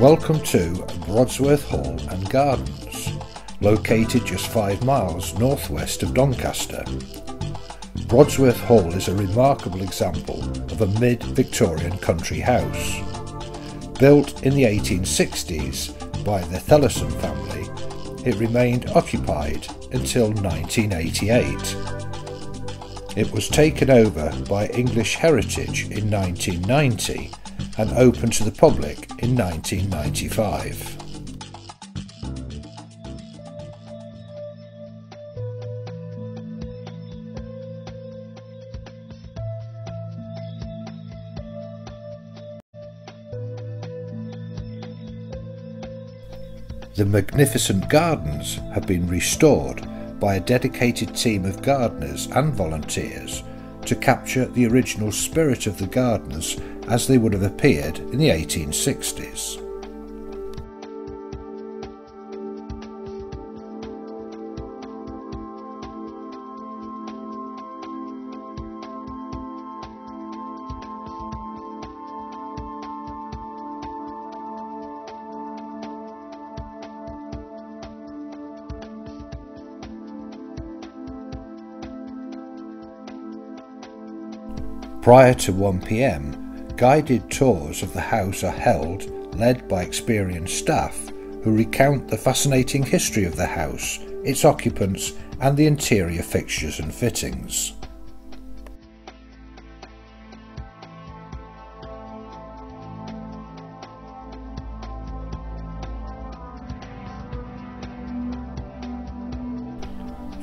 Welcome to Brodsworth Hall and Gardens, located just five miles northwest of Doncaster. Brodsworth Hall is a remarkable example of a mid-Victorian country house. Built in the 1860s by the Thellusson family, it remained occupied until 1988. It was taken over by English Heritage in 1990 and opened to the public in 1995. The magnificent gardens have been restored by a dedicated team of gardeners and volunteers to capture the original spirit of the gardens as they would have appeared in the 1860s. Prior to 1pm, guided tours of the house are held, led by experienced staff who recount the fascinating history of the house, its occupants, and the interior fixtures and fittings.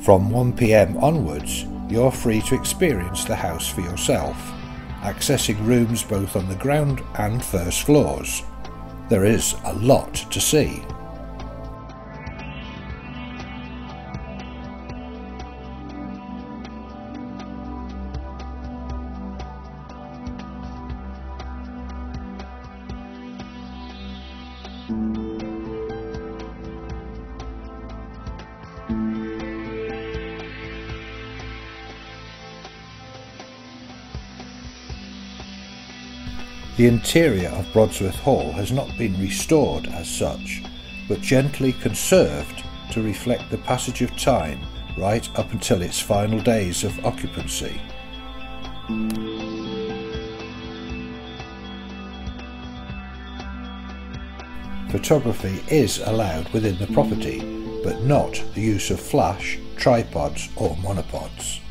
From 1pm onwards, you're free to experience the house for yourself, accessing rooms both on the ground and first floors. There is a lot to see. The interior of Brodsworth Hall has not been restored as such, but gently conserved to reflect the passage of time right up until its final days of occupancy. Photography is allowed within the property, but not the use of flash, tripods or monopods.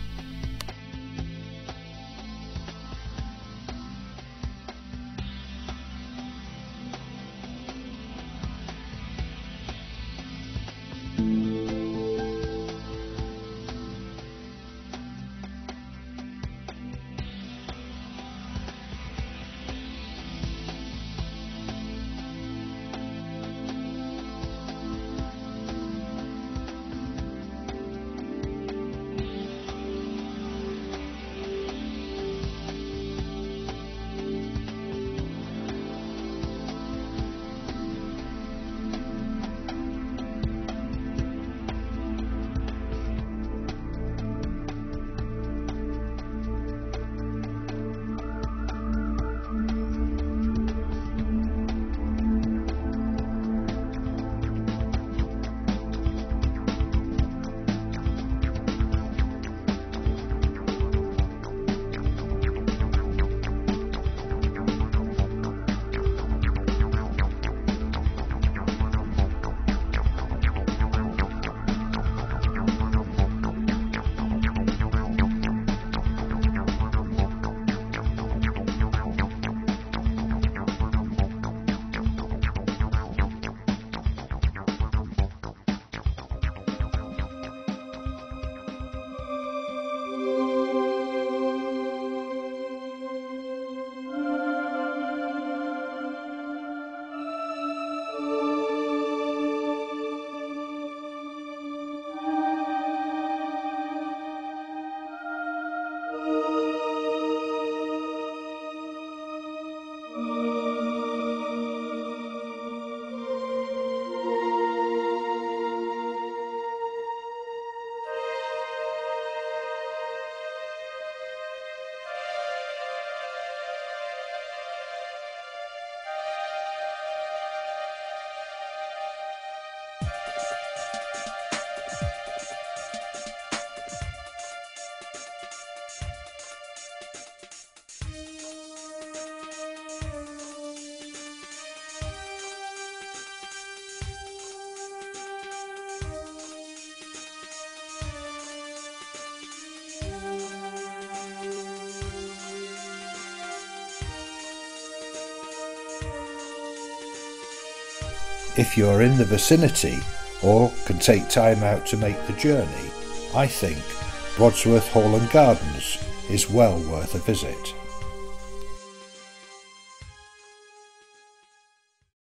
If you are in the vicinity or can take time out to make the journey, I think Brodsworth Hall and Gardens is well worth a visit.